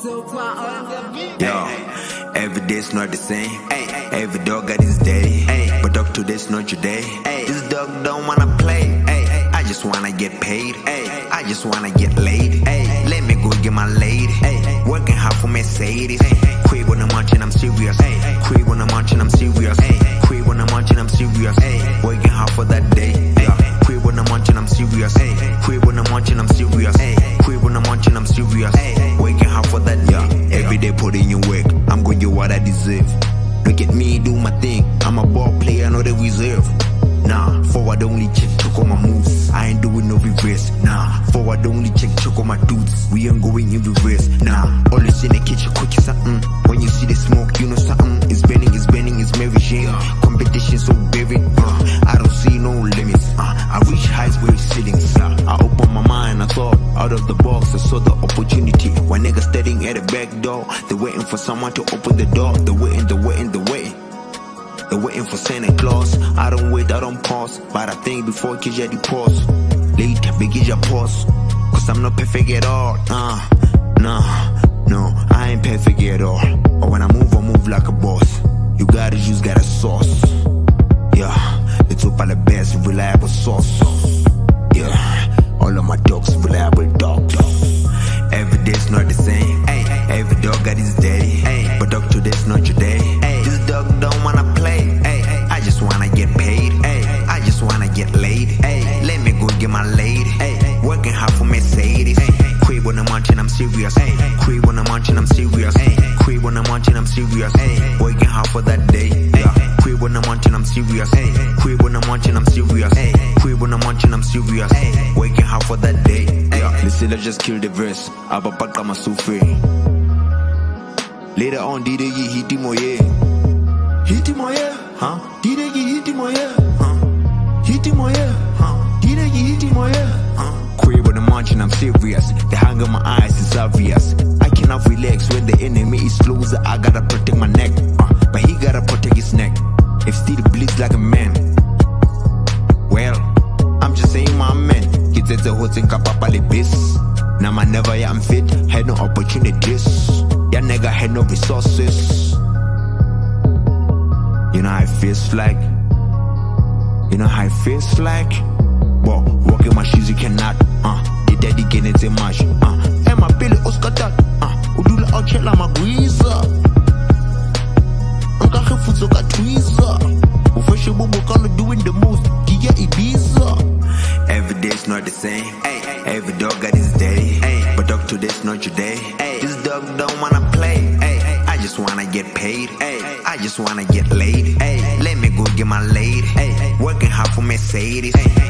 Yo, every day's not the same. Every dog got his day. But dog today's not your day. This dog don't wanna play. I just wanna get paid. I just wanna get laid. Let me go get my lady. Working hard for Mercedes. Quit work. I'm gonna get what I deserve. Look at me do my thing. I'm a ball player, not a reserve. Nah, forward only check, check on my moves. I ain't doing no reverse. Nah, forward only check, check on my dudes. We ain't going in reverse. Nah, always in the kitchen cooking something. When you see the smoke, you know something. It's burning, it's burning, it's Mary Jane. Heights where ceilings. Uh, I open my mind, I thought out of the box. I saw the opportunity. When niggas standing at the back door, they waiting for someone to open the door. They waiting, they waiting, they waiting. They're waiting for Santa Claus. I don't wait, I don't pause. But I think before I get pause. Late, begin your pause. Cause I'm not perfect at all. Nah, nah, no, I ain't perfect at all. But when I move, I move like a boss. You gotta use, got a sauce. Yeah, it's up on the best, reliable sauce. My dogs, reliable dogs. Every day's not the same. Every dog got his day. Quit when I'm munching, I'm serious. Quit when I'm munching, I'm serious. Working hard for that day. Yeah. When I'm munching, I'm serious. Quit when I'm munching, I'm serious. Quit when I'm munching, I'm serious. Working hard for that day. Yeah. Listen, let's just kill the verse. Abapaka masufe. Later on, did you hit him yeah? Hit him yeah? Huh? Did you hit him yeah? Huh? Hit him yeah? Huh? Did you hit him yeah? Huh? Quit when I'm munching, I'm serious. The hunger in my eyes is obvious. Like a man. Well, I'm just saying my man. Kids at the hotel kapapa le bis. Now my never yeah, I'm fit. Had no opportunities. Ya nigga had no resources. You know how it feels like. You know how it feels like. But walking my shoes you cannot. Uh, the daddy getting much. Uh, Kalo doing the most. Ibiza. Every day's not the same. Every dog got his day. But dog today's not your day. This dog don't wanna play. I just wanna get paid. I just wanna get laid. Let me go get my lady. Working hard for Mercedes. Quit